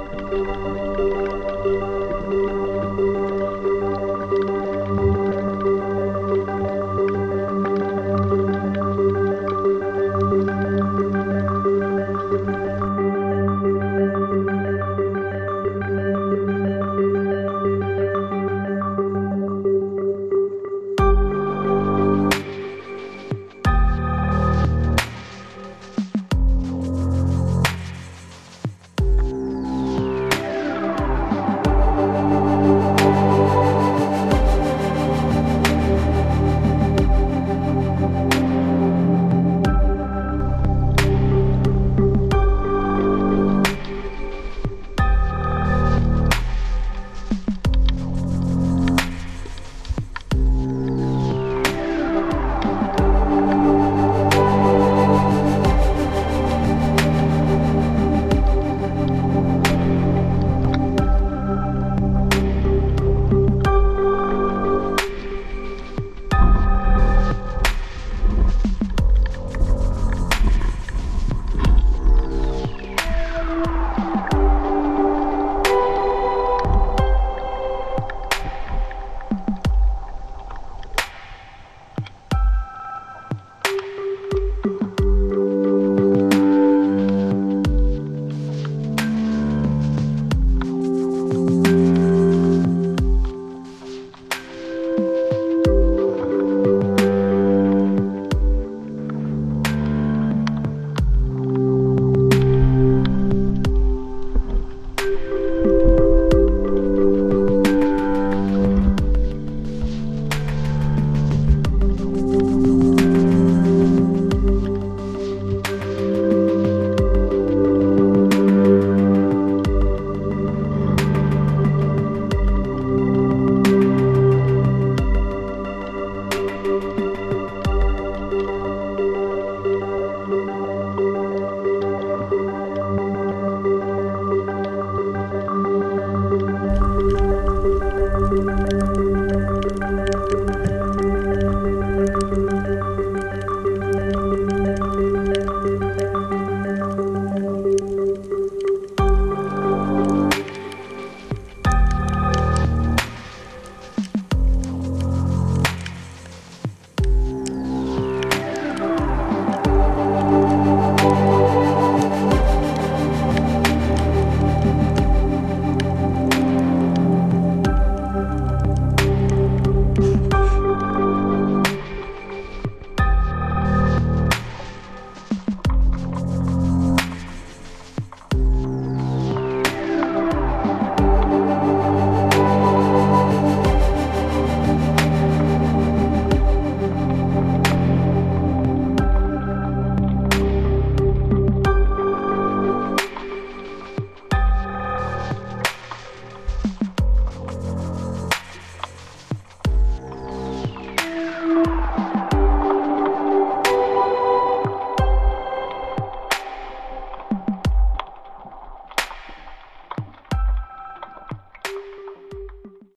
Música